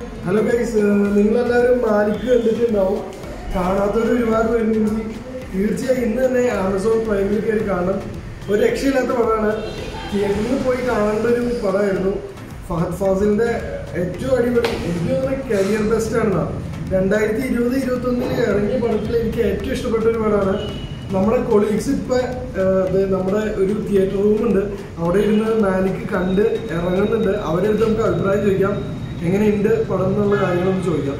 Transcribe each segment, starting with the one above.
Hello guys നിങ്ങളെല്ലാവരും മാലിക്ക് കണ്ടിട്ടുണ്ടാവും. കാണാത്തൊരു ഒരുപാട് പേരുണ്ടെങ്കിൽ തീർച്ചയായും ഇന്ന് തന്നെ ആമസോൺ പ്രൈമിൽ കയറി കാണണം. ഒരു രക്ഷയില്ലാത്ത പടമാണ്. തിയേറ്ററിൽ പോയി കാണേണ്ട ഒരു പടമായിരുന്നു. ഫഹദ് ഫാസിലിന്റെ ഏറ്റവും അടിപൊളി എനിക്ക് കരിയർ ബെസ്റ്റ് ആണ് രണ്ടായിരത്തി ഇരുപത് ഇരുപത്തൊന്നിൽ ഇറങ്ങിയ പടത്തിൽ എനിക്ക് ഏറ്റവും ഇഷ്ടപ്പെട്ട ഒരു പടമാണ്. നമ്മുടെ കൊളീഗ്സ് ഇപ്പോൾ നമ്മുടെ ഒരു തിയേറ്റർ റൂമുണ്ട് അവിടെ ഇരുന്ന് മാലിക്ക് കണ്ട് ഇറങ്ങുന്നുണ്ട്. അവരെടുത്ത് നമുക്ക് അഭിപ്രായം ചോദിക്കാം. എങ്ങനെയുണ്ട്? പടം എന്നുള്ള കാര്യങ്ങളൊന്ന് ചോദിക്കാം.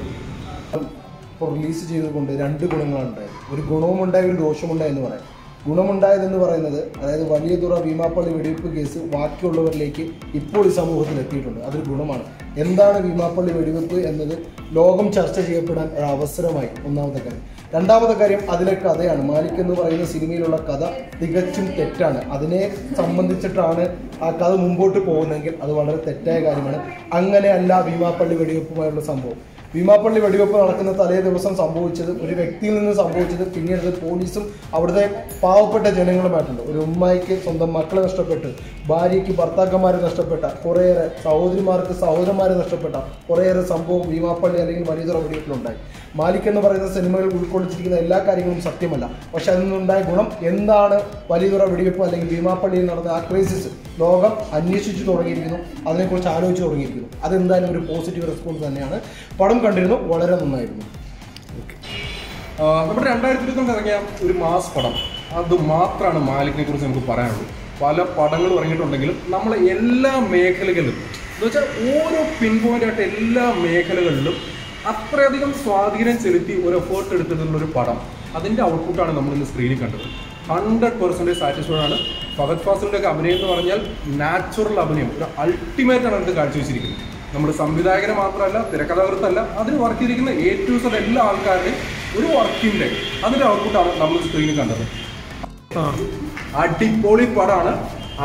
ഇപ്പോൾ റിലീസ് ചെയ്തുകൊണ്ട് രണ്ട് ഗുണങ്ങളുണ്ടായി ഒരു ഗുണവും ഉണ്ടായി ഒരു ദോഷമുണ്ടായി എന്ന് പറയാം. ഗുണമുണ്ടായതെന്ന് പറയുന്നത് അതായത് വലിയ തുറ ഭീമാപ്പള്ളി വെടിവെപ്പ് കേസ് ബാക്കിയുള്ളവരിലേക്ക് ഇപ്പോൾ ഈ സമൂഹത്തിൽ എത്തിയിട്ടുണ്ട്. അതൊരു ഗുണമാണ്. എന്താണ് ഭീമാപ്പള്ളി വെടിവെപ്പ് എന്നത്? ലോകം ചർച്ച ചെയ്യപ്പെടാൻ ഒരു അവസരമായി. ഒന്നാമത്തെ കാര്യം. രണ്ടാമത്തെ കാര്യം അതിലെ കഥയാണ്. മാലിക് എന്ന് പറയുന്ന സിനിമയിലുള്ള കഥ തികച്ചും തെറ്റാണ്. അതിനെ സംബന്ധിച്ചിട്ടാണ് ആ കഥ മുമ്പോട്ട് പോകുന്നതെങ്കിൽ അത് വളരെ തെറ്റായ കാര്യമാണ്. അങ്ങനെയല്ല ഭീമാപ്പള്ളി വെടിവെപ്പുമായുള്ള സംഭവം. ഭീമാപ്പള്ളി വെടിവെപ്പ് നടക്കുന്ന തലേ ദിവസം സംഭവിച്ചത് ഒരു വ്യക്തിയിൽ നിന്ന് സംഭവിച്ചത് പിന്നീട് പോലീസും അവിടുത്തെ പാവപ്പെട്ട ജനങ്ങളുമായിട്ടുണ്ട്. ഒരു ഉമ്മായിക്ക് സ്വന്തം മക്കളെ നഷ്ടപ്പെട്ട് ഭാര്യയ്ക്ക് ഭർത്താക്കന്മാരെ നഷ്ടപ്പെട്ട കുറേയേറെ സഹോദരിമാർക്ക് സഹോദരന്മാരെ നഷ്ടപ്പെട്ട കുറേയേറെ സംഭവം ഭീമാപ്പള്ളി അല്ലെങ്കിൽ വലിയതുറ വെടിവെപ്പിലുണ്ടായി മാലിക് എന്ന് പറയുന്ന സിനിമകൾ ഉൾക്കൊള്ളിച്ചിരിക്കുന്ന എല്ലാ കാര്യങ്ങളും സത്യമല്ല. പക്ഷെ അതിൽ നിന്നുണ്ടായ ഗുണം എന്താണ് വലിയതുറ വെടിവെപ്പ് അല്ലെങ്കിൽ ഭീമാപ്പള്ളിയിൽ നടന്ന ആ ക്രൈസിസ് ലോകം അന്വേഷിച്ചു തുടങ്ങിയിരിക്കുന്നു. അതിനെക്കുറിച്ച് ആലോചിച്ച് തുടങ്ങിയിരിക്കുന്നു. അതെന്തായാലും ഒരു പോസിറ്റീവ് റെസ്പോൺസ് തന്നെയാണ്. പടം കണ്ടിരുന്നു വളരെ നന്നായിരുന്നു. നമ്മുടെ രണ്ടായിരത്തി ഇരുപത്തിരണ്ട് ഇറങ്ങിയ ഒരു മാസ് പടം. അത് മാത്രമാണ് മാലിക്കിനെ കുറിച്ച് നമുക്ക് പറയാനുള്ളൂ. പല പടങ്ങളും ഇറങ്ങിയിട്ടുണ്ടെങ്കിലും നമ്മളെ എല്ലാ മേഖലകളിലും എന്ന് വെച്ചാൽ ഓരോ പിൻ പോയിന്റ് എല്ലാ മേഖലകളിലും അത്രയധികം സ്വാധീനം ചെലുത്തി ഒരു എഫേർട്ട് എടുത്തിട്ടുള്ള ഒരു പടം. അതിന്റെ ഔട്ട്പുട്ടാണ് നമ്മൾ ഇന്ന് സ്ക്രീനിൽ കണ്ടത്. ഹൺഡ്രഡ് പെർസെന്റേജ് സാറ്റിസ്ഫൈഡ് ആണ്. ഫഹദ് ഫാസിലിന്റെ ഒക്കെ അഭിനയം എന്ന് പറഞ്ഞാൽ നാച്ചുറൽ അഭിനയം. ഒരു അൾട്ടിമേറ്റ് ആണ് അത് കാഴ്ചവെച്ചിരിക്കുന്നത്. നമ്മൾ സംവിധായകനെ മാത്രമല്ല തിരക്കഥാകൃത്തല്ല അതിന് വർക്ക് ചെയ്തിരിക്കുന്ന എ ടു സെഡ് എല്ലാ ആൾക്കാരുടെയും ഒരു വർക്കിന്റെ അതിന്റെ ഔട്ട്പുട്ടാണ് നമ്മൾ സ്ക്രീനിൽ കണ്ടത്. അടിപൊളി പടമാണ്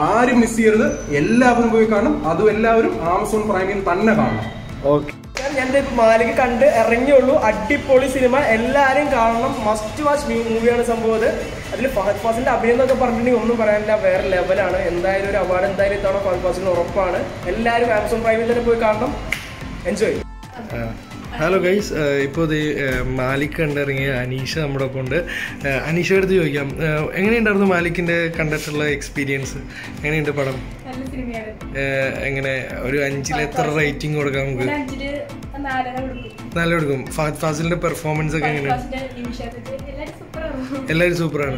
ആരും മിസ് ചെയ്യരുത്. എല്ലാവരും പോയി കാണും. അതും എല്ലാവരും ആമസോൺ പ്രൈമിൽ തന്നെ കാണണം ഓക്കെ. ഞാൻ മാലിക കണ്ട് ഇറങ്ങിയുള്ളൂ. അടിപൊളി സിനിമ എല്ലാവരും കാണണം. മസ്റ്റ് വാച്ച് മൂവിയാണ് സംഭവം അത്. അതിൽ ഫഹദ് ഫാസിന്റെ അഭിനയം എന്നൊക്കെ പറഞ്ഞിട്ടുണ്ടെങ്കിൽ ഒന്നും പറയാനില്ല. വേറെ ലെവലാണ് എന്തായാലും ഒരു അവാർഡ് എന്തായാലും ഇത്തവണ ഫഹദ് ഫാസിന് ഉറപ്പാണ്. എല്ലാവരും ആമസോൺ പ്രൈമിൽ തന്നെ പോയി കാണണം. എൻജോയ് ഹലോ ഗൈസ് ഇപ്പോൾ ഇത് മാലിക് കണ്ടിറങ്ങിയ അനീഷ നമ്മുടെ ഒപ്പം ഉണ്ട്. അനീഷയുടെ അടുത്ത് ചോദിക്കാം. എങ്ങനെയുണ്ടായിരുന്നു മാലിക്കിന്റെ കണ്ടിട്ടുള്ള എക്സ്പീരിയൻസ് എങ്ങനെയുണ്ട് പടം? എങ്ങനെ? ഒരു അഞ്ചിൽ എത്ര റേറ്റിംഗ് കൊടുക്കാം നമുക്ക്? ഒരു അഞ്ചിൽ നാലര കൊടുക്കും. നല്ല കൊടുക്കും. ഫഹദ് ഫാസിലിന്റെ പെർഫോമൻസ് ഒക്കെ എങ്ങനെയാണ്? എല്ലാവരും സൂപ്പറാണ്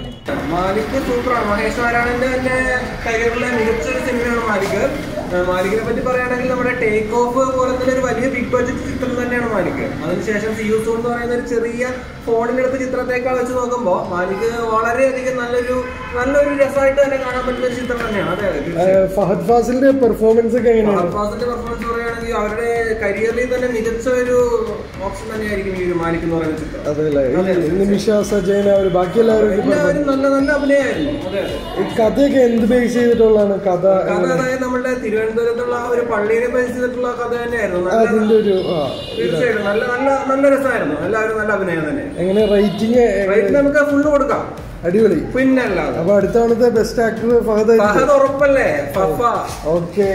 മാലിക് സൂപ്പറാണ് മഹേഷ് നാരായണന്റെ തന്നെ കരിയറിലെ മികച്ചൊരു സിനിമയാണ് മാലിക്. മാലികിനെ മാലിക്കിനെ പറ്റി പറയുകയാണെങ്കിൽ നമ്മുടെ ടേക്ക് ഓഫ് പോലത്തെ ഒരു വലിയ ബിഗ് ബഡ്ജറ്റ് ചിത്രം തന്നെയാണ് മാലിക് അതിനുശേഷം സിയൂസു എന്ന് പറയുന്ന ഒരു ചെറിയ ഫോണിലെടുത്ത ചിത്രത്തേക്കാൾ വെച്ച് നോക്കുമ്പോൾ മാലിക് വളരെയധികം നല്ലൊരു നല്ലൊരു രസമായിട്ട് തന്നെ കാണാൻ പറ്റുന്ന ഒരു ചിത്രം തന്നെയാണ്. അതെ ഫഹദ് ഫാസിലിന്റെ പെർഫോമൻസ് എങ്ങനെയാണ്? അബ്ബാസിന്റെ പെർഫോമൻസ് പറയുകയാണെങ്കിൽ അവരുടെ കരിയറിൽ തന്നെ മികച്ച ഒരു ഓപ്ഷൻ തന്നെയായിരിക്കും ഈ ഒരു മാലിക് എന്ന് പറയുന്ന ചിത്രം. നിമിഷ സജയൻ അവർ ബാക്കി എല്ലാവരും നല്ല നല്ല അഭിനയമായിരുന്നു. അതെ അതെ. ഈ കഥയൊക്കെ എന്ത് ബേസ് ചെയ്തിട്ടുള്ളതാണ്? കഥ കഥ അതായത് നമ്മുടെ തിരുവനന്തപുരത്തുള്ള ഒരു പള്ളിയെ ബേസ് ചെയ്തിട്ടുള്ള കഥ തന്നെയായിരുന്നു. അതിന്റെ ഒരു തീർച്ചയായിട്ടും. നല്ല നല്ല നല്ല രസമായിരുന്നു. എല്ലാവരും നല്ല അഭിനയം തന്നെ. എങ്ങനെ റേറ്റിംഗ് റേറ്റ് നമുക്ക് ഫുള്ള് കൊടുക്കാം. അടിപൊളി. പിന്നല്ല അപ്പൊ അടുത്ത തവണത്തെ ബെസ്റ്റ് ആക്ടർ ഫഹദ് ഫഹദ് ഉറപ്പല്ലേ? ഓക്കെ.